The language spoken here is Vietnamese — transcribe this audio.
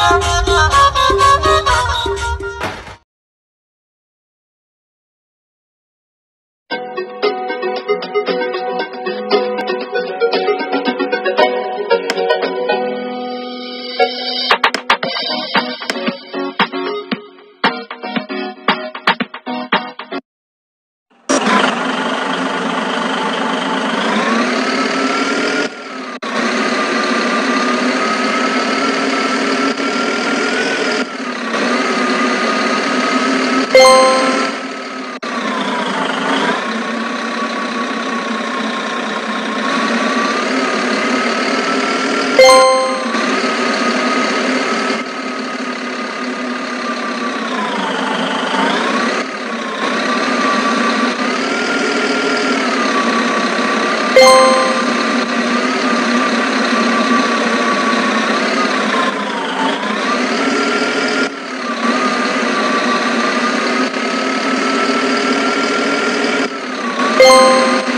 啊。you. Música